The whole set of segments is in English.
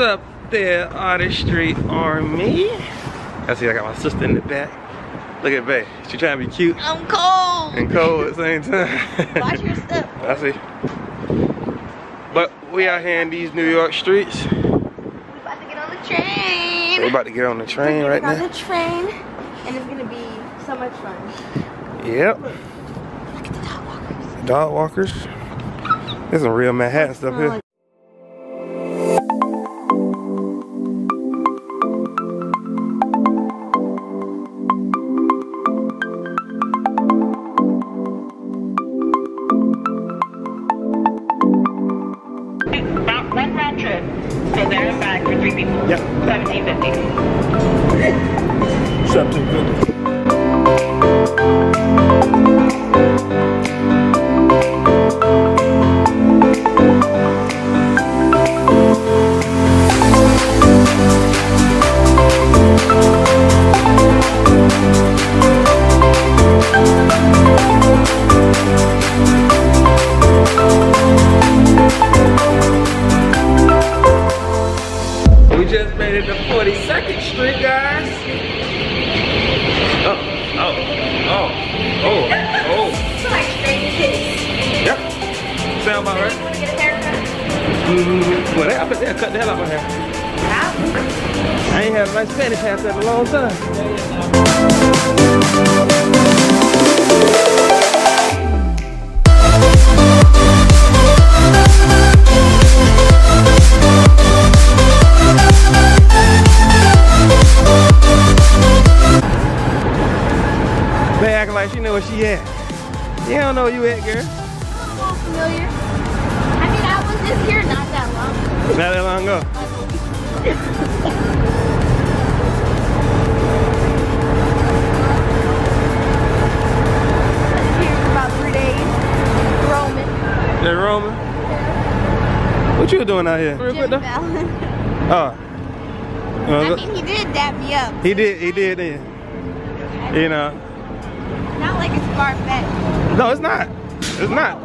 What's up there, Artistry Army? I see I got my sister in the back. Look at Bay. She trying to be cute I'm cold. and cold at the same time. Watch your step. I see. But we out here in these New York streets. We about to get on the train. We about to get on the train right on now. the train, and it's gonna be so much fun. Yep. Look at the dog walkers. Dog walkers. There's some real Manhattan stuff here. Oh, So there and back for three people. Yep. 1750. 1750. We just made it to 42nd Street, guys. Oh, oh, oh, oh, oh. It's like straight. Yep. Sound about right? Want to get a haircut? Mm-hmm. Well, they, I bet they'll cut the hell out of my hair. I ain't had a nice Spanish haircut in a long time. Don't know where you at, girl. All familiar. I mean, I was just here not that long. Not that long ago. I was here for about three days. Roman. Roman. What you doing out here? Jimmy? Fallon. Oh. You wanna I mean, he did dap me up. He did, he did then. You know. Not like it's far fetched. No, it's not. It's not.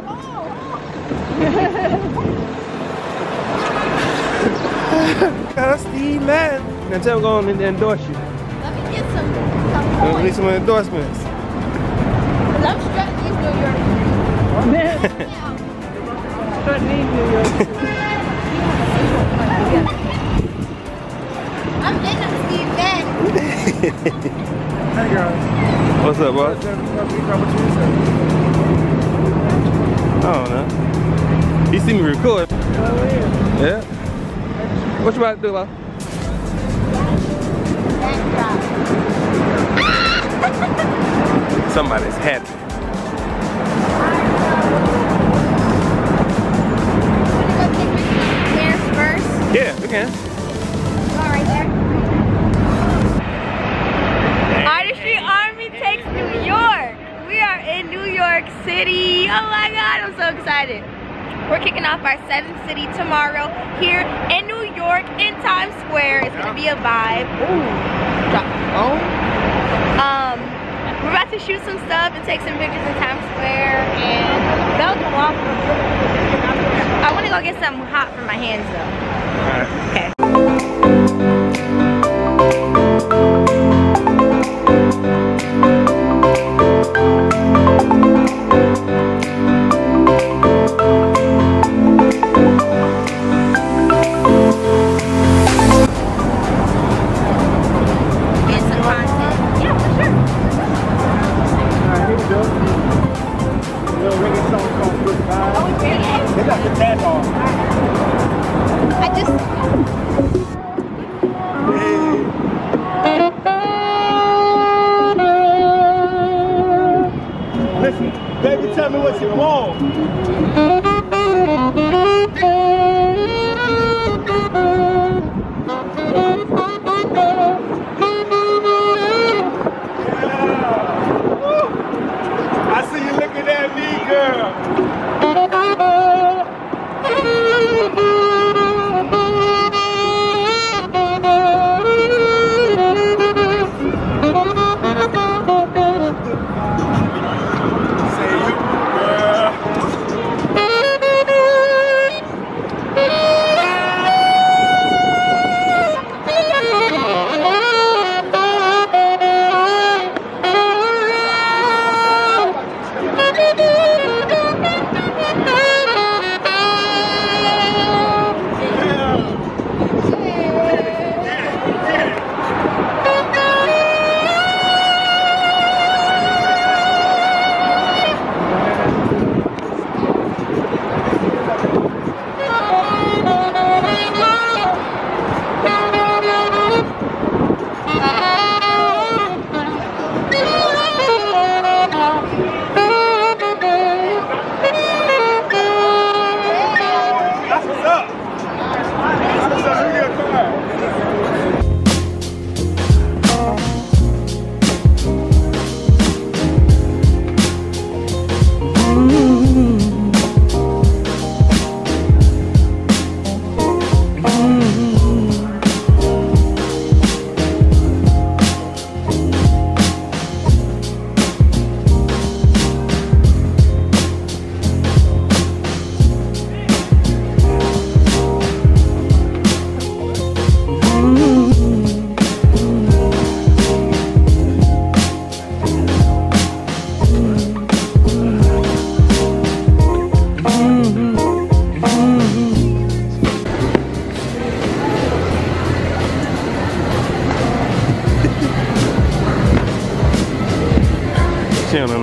Dusty man. Now tell him go on and endorse you. Let me get some, some Let me points. some endorsements. Cause I'm strutting these New York streets. Yeah. I'm in them Steve Madden. Hey guys. What's up, boss? I don't know. You see me record. Yeah. What you about to do, boss? Somebody's happy. Wanna go take pictures there first? Yeah, we can. Go right there. Artistry Army takes New York. We are in New York City. Oh my God, I'm so excited. We're kicking off our seventh city tomorrow here in New York in Times Square. It's gonna be a vibe. Ooh, drop the phone. Um, we're about to shoot some stuff and take some pictures in Times Square and Belgian waffle. I wanna go get something hot for my hands though. Alright. Baby, tell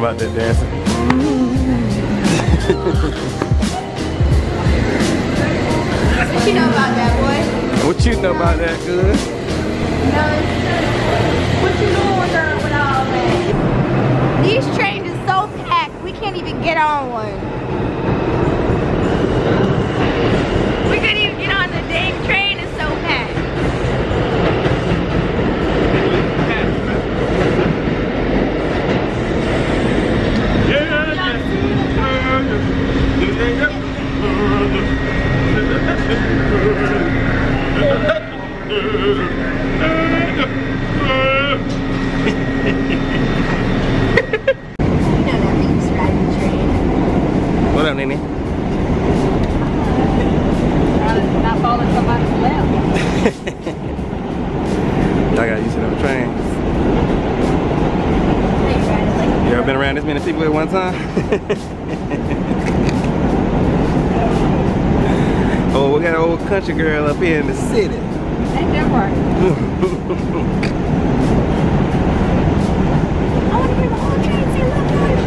about that dancing. What you know about that, boy? What you know about that, good? No, what you doing, girl, with all that? These trains are so packed, we can't even get on one. We couldn't even get on the dang train, it's so packed. You know that means riding the train. What up, Nene? Not falling somebody's lap. I got used to them trains. You ever been around this many people at one time? oh, we got an country girl up here in the city. Ain't that right? I want to bring the whole train to look good.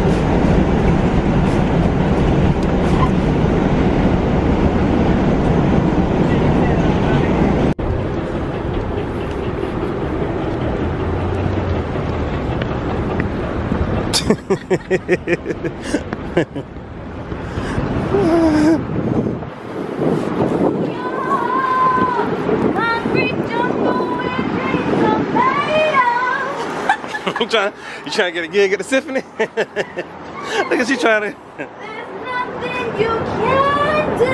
Concrete jungle and dreams are made you trying? You trying to get a gig at the symphony? Look at you trying to. There's nothing you can't do.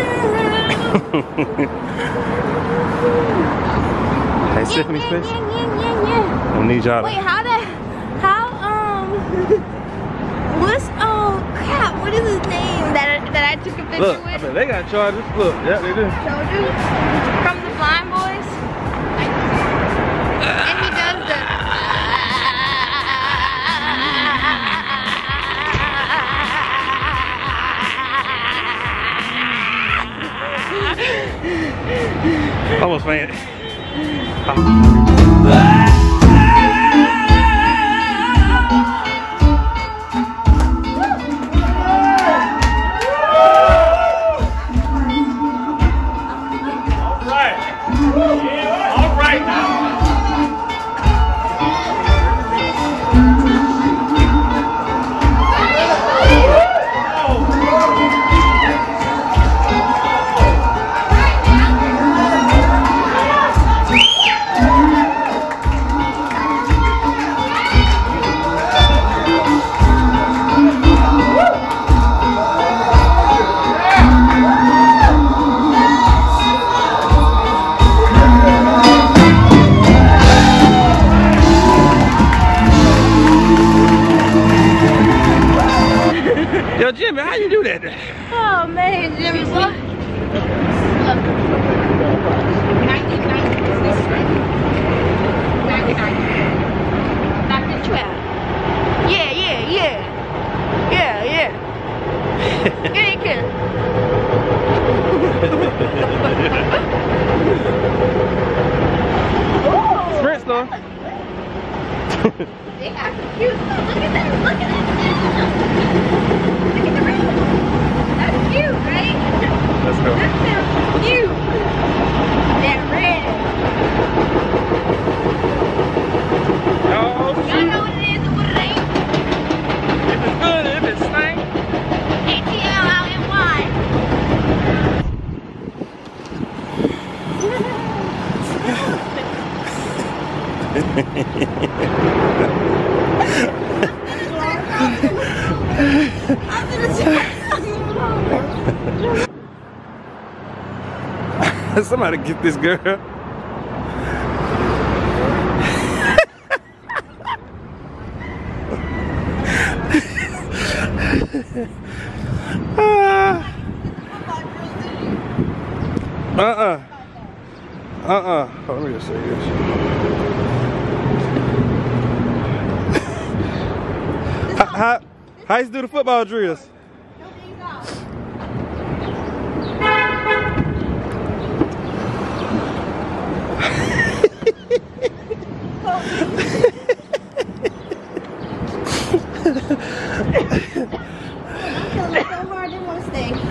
Hey, Symphony yeah, Fish. yeah, yeah, yeah, yeah. I need y'all Wait, how the how um what's oh crap? What is his name that I, that I took a picture Look, I with? bet they got charges. Look, yeah, they do. You from the Blind Boys, Almost Yo, Jimmy, how you do that? Oh man, Jimmy. Trap. Yeah, yeah, yeah. Yeah, yeah. Get in here. Ooh, Sprint they got some cute stuff. Look at that. Look at that. Look at the ring. That's cute, right? Let's go. That sounds cute. That red. Oh, Y'all know what it is and what it ain't. if it's good, if it's stank. ATL out in wide. Somebody get this girl. Uh-uh. Uh-uh. Let me just say this. I used to do the football drills?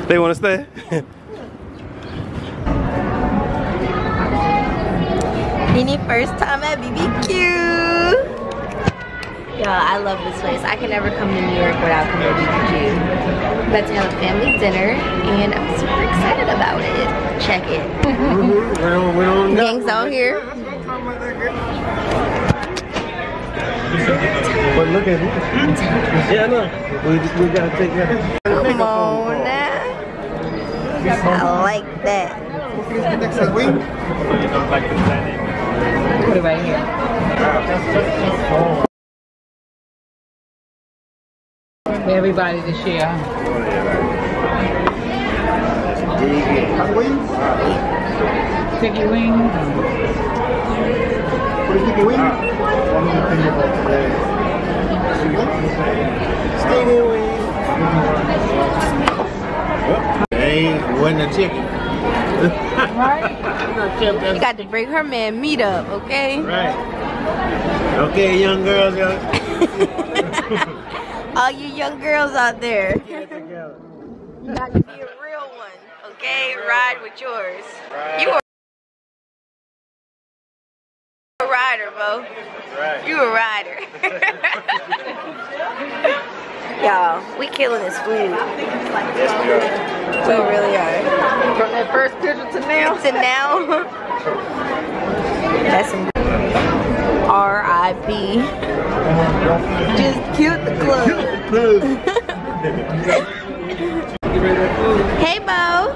They want to stay? Any first time at BBQ. Yo, I love this place. I can never come to New York without coming to BBQ. About to have a family dinner, and I'm super excited about it. Check it. We don't, we don't Gang's out here. But look at it. Yeah, no. We, we gotta take that. Come on now. I like that. Put it right here. Everybody this year. Hot wings? Sticky wings. What is sticky wings? One of the things about. Sticky wings. Hey, wasn't a chicken. You got to bring her man meat up, okay? Right. Okay, young girls, young. All you young girls out there. Get it together. You got to be a real one, okay? Ride with yours. Right. You a rider, Bo. Right. You a rider. Y'all, we killing this food. We really are. From that first picture to now. To now. That's some R.I.P. Just killed the club. Hey, Bo.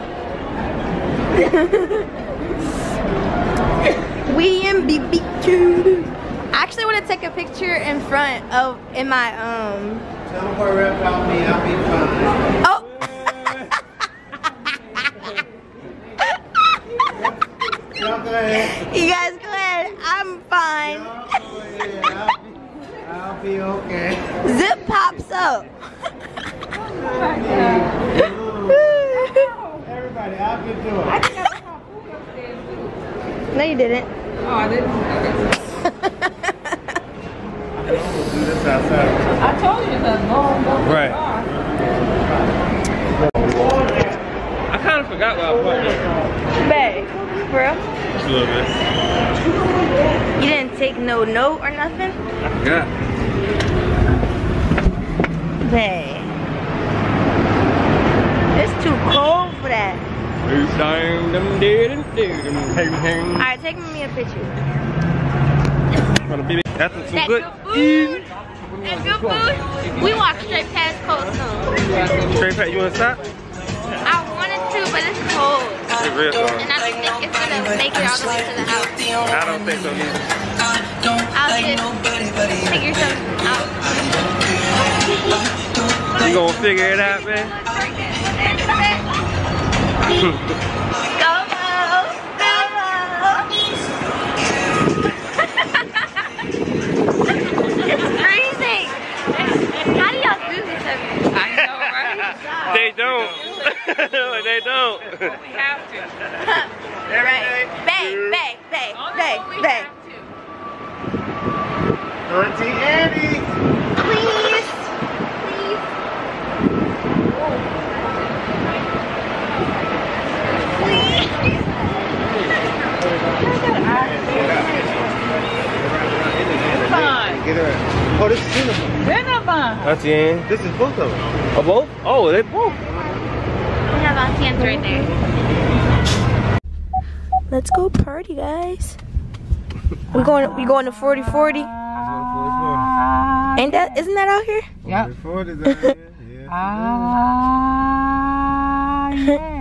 we in BBQ. I actually want to take a picture in front of in my um. Don't worry about me, I'll be fine. Oh. Y'all go ahead. you guys go ahead. I'm fine. Y'all go ahead. I'll be, I'll be okay. Zip pops up. Everybody, I'll get to it. no, you didn't. Oh, I didn't. Do this outside. I told you that long, long Right. I kind of forgot what I parked. Babe, bro, Just a little bit. You didn't take no note or nothing? Yeah. forgot. It's too cold for that. Alright, take me a picture. That's some good good food. eating. That good food. We walked straight past Cold Stone. Straight Pat, you want to stop? I wanted to, but it's cold. It's real cold. And I don't think it's gonna make it all the way to the house. I don't think so either. I'll just figure something out. You gonna figure it out, man? Go, Mo. Go, Mo. it's freezing. How do y'all do this every day? I know, right? They don't. they don't. We have to. right. Bang, bang, bang, bang, bang. Auntie Annie. Please. Please. Please. Fine. Get her. Oh, this is Cinnamon. They're not fine. That's the. This is both of them. Oh, both? Oh, they both. We have our hands right there. Let's go party, guys. We going we going to 40 40. Ain't that isn't that out here? Yep. Before this, yeah. Ah, yeah.